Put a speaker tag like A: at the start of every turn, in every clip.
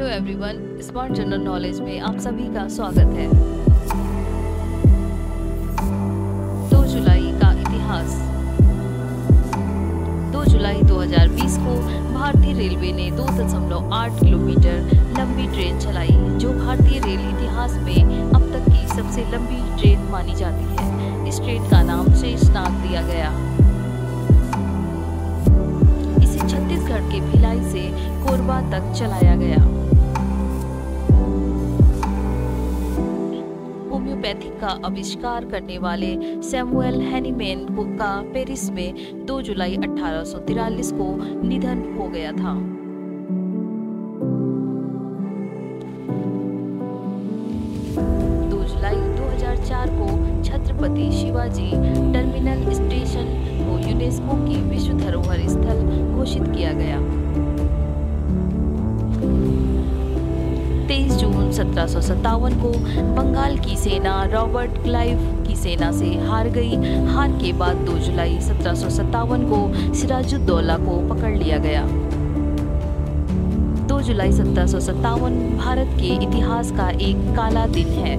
A: Hello everyone smart general knowledge में आप सभी का स्वागत है। दो जुलाई का इतिहास। दो जुलाई 2020 को भारतीय रेलवे ने 2.8 किलोमीटर लंबी ट्रेन चलाई, जो भारतीय रेल इतिहास में अब तक की सबसे लंबी ट्रेन मानी जाती है। इस ट्रेन का नाम शेष शेषनाग दिया गया। इसे छत्तीसगढ़ के भिलाई से कोरबा तक चलाया गया। होम्योपैथी का आविष्कार करने वाले सैमुअल हैनीमैन का पेरिस में 2 जुलाई 1843 को निधन हो गया था। 2004 को छत्रपति शिवाजी टर्मिनल स्टेशन को यूनेस्को की विश्व धरोहर स्थल घोषित किया गया। 23 जून सत्रह को बंगाल की सेना रॉबर्ट क्लाइव की सेना से हार गई। हार के बाद 2 जुलाई सत्रह सौ सत्तावन को सिराजुद्दौला को पकड़ लिया गया। 2 जुलाई सत्रह भारत के इतिहास का एक काला दिन है।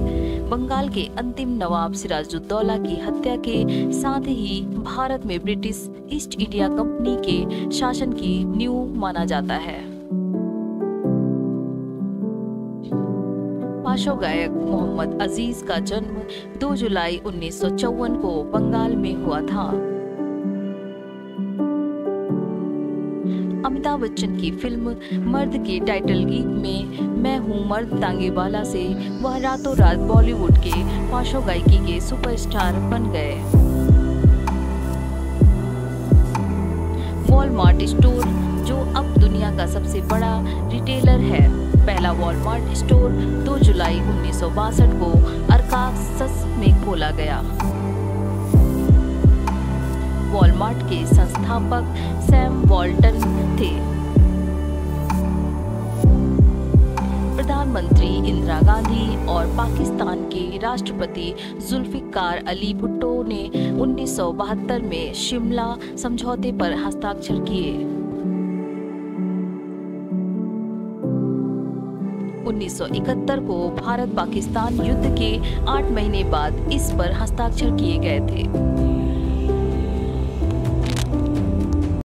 A: बंगाल के अंतिम नवाब सिराजुद्दौला की हत्या के साथ ही भारत में ब्रिटिश ईस्ट इंडिया कंपनी के शासन की न्यू माना जाता है। पाशो गायक मोहम्मद अज़ीज़ का जन्म 2 जुलाई उन्नीस को बंगाल में हुआ था। अमिताभ बच्चन की फ़िल्म मर्द के टाइटल गीत में मैं हूँ मर्द तांगे वाला से वह रातों रात बॉलीवुड के पाशो गायकी के सुपरस्टार बन गए। वॉलमार्ट स्टोर जो अब दुनिया का सबसे बड़ा रिटेलर है। पहला वॉलमार्ट स्टोर 2 जुलाई उन्नीस को अरकासस में खोला गया। वॉलमार्ट के संस्थापक सैम वॉल्टन थे। प्रधानमंत्री इंदिरा गांधी और पाकिस्तान के राष्ट्रपति जुल्फिकार अली भुट्टो ने 1972 में शिमला समझौते पर हस्ताक्षर किए। 1971 को भारत पाकिस्तान युद्ध के आठ महीने बाद इस पर हस्ताक्षर किए गए थे।